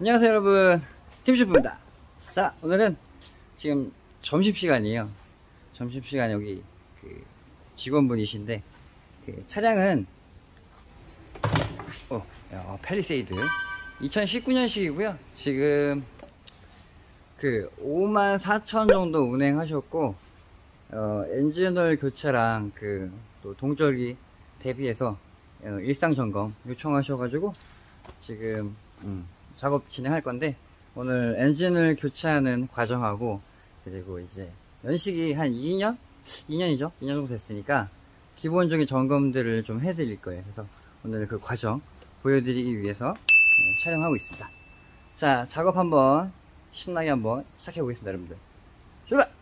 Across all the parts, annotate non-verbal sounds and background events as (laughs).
안녕하세요 여러분. 김슈프입니다. 자 오늘은 지금 점심시간이에요. 점심시간 여기 그 직원분이신데 그 차량은 어, 야, 펠리세이드. 2019년식이고요. 지금 그 5만 4천 정도 운행하셨고 어, 엔진오일 교체랑 그 또 동절기 대비해서 어, 일상 점검 요청하셔가지고 지금 음, 작업 진행할 건데 오늘 엔진을 교체하는 과정하고 그리고 이제 연식이 한 2년? 2년이죠? 2년 정도 됐으니까 기본적인 점검들을 좀 해드릴 거예요. 그래서 오늘 그 과정 보여드리기 위해서 네, 촬영하고 있습니다. 자, 작업 한번 신나게 한번 시작해 보겠습니다, 여러분들. 출발!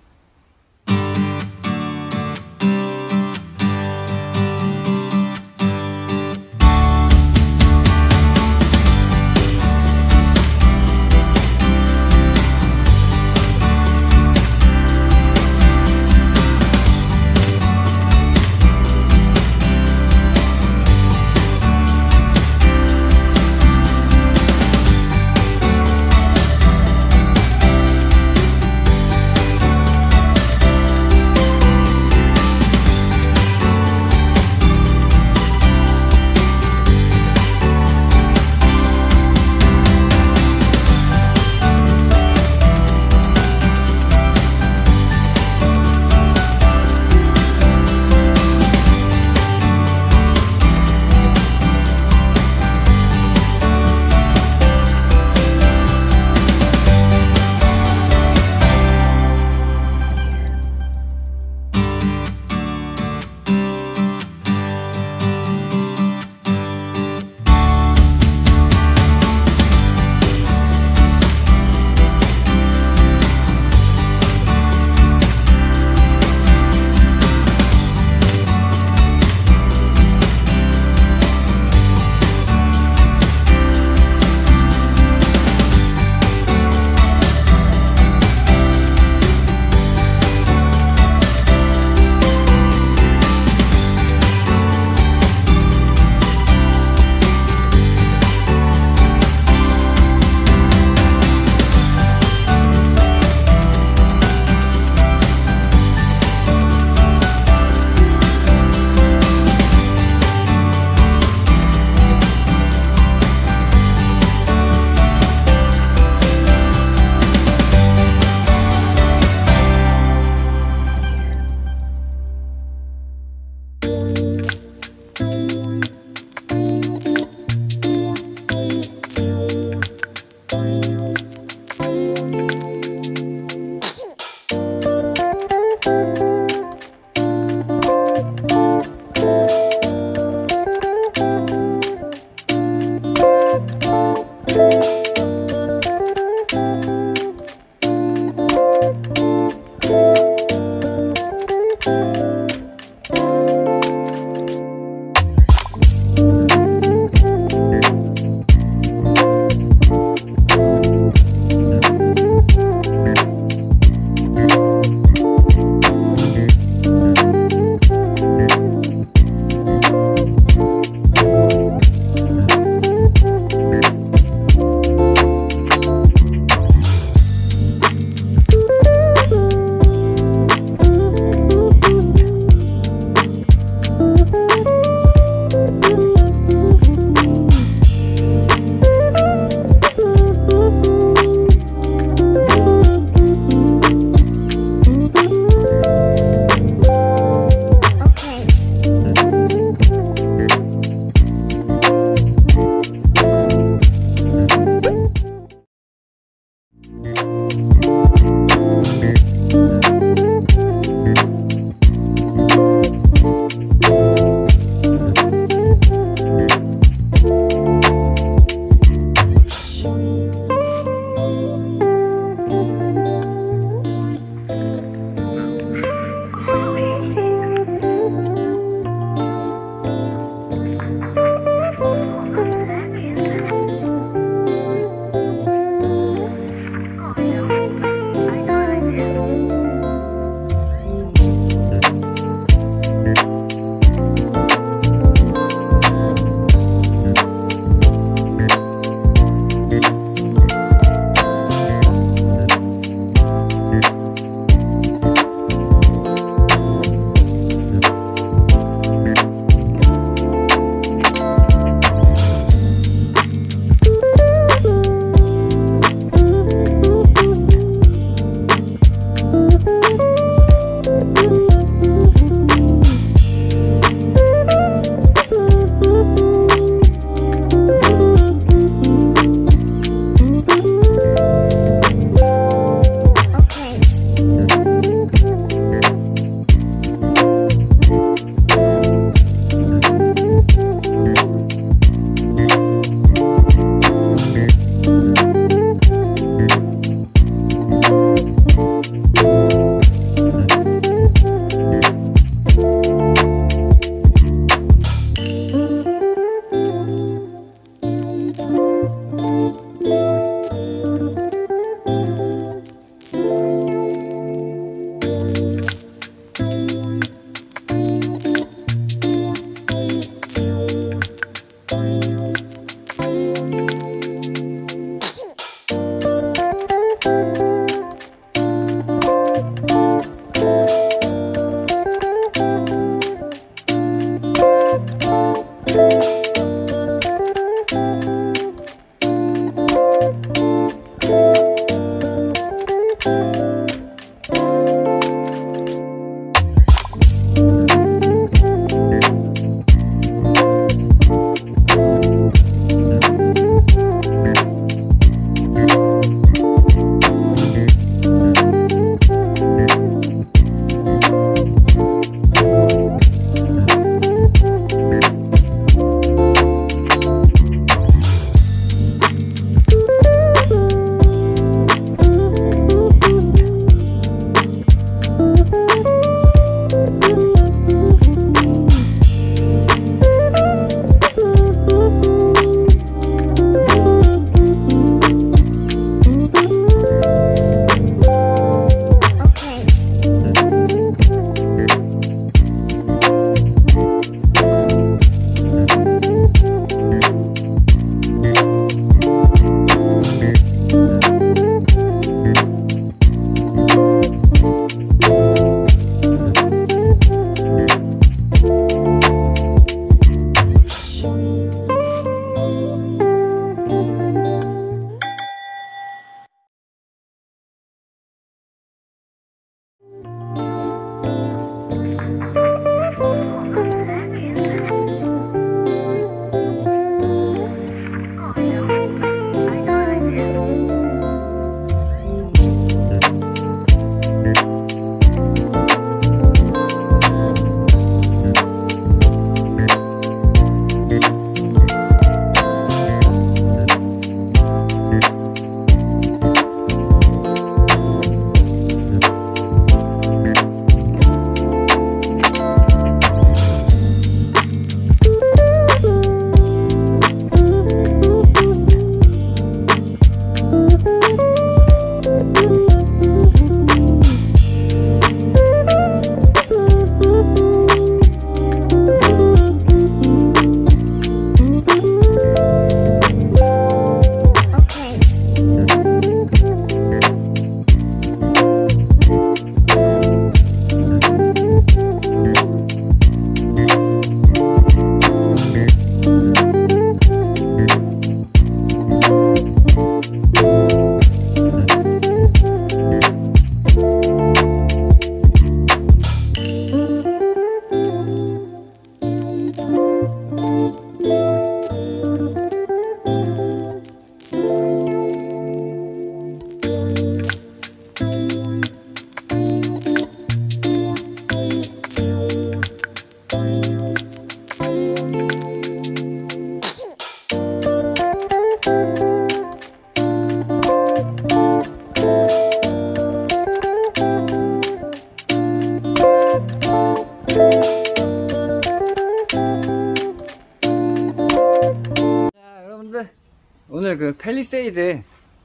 그 팰리세이드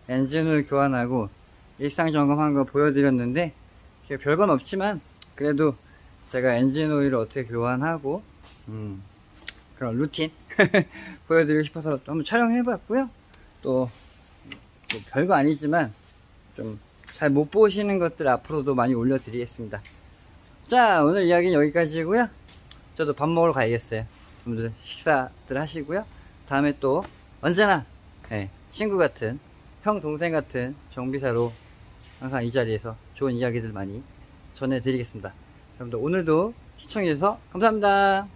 엔진을 교환하고 일상 점검한 거 보여드렸는데 별건 없지만 그래도 제가 엔진 오일을 어떻게 교환하고 음, 그런 루틴 (laughs) 보여드리고 싶어서 한번 촬영해봤고요. 또, 뭐 별거 아니지만 좀 잘 못 보시는 것들 앞으로도 많이 올려드리겠습니다. 자 오늘 이야기는 여기까지고요. 저도 밥 먹으러 가야겠어요. 여러분들 식사들 하시고요. 다음에 또 언제나 예, 친구 같은 형 동생 같은 정비사로 항상 이 자리에서 좋은 이야기들 많이 전해드리겠습니다. 여러분들 오늘도 시청해주셔서 감사합니다.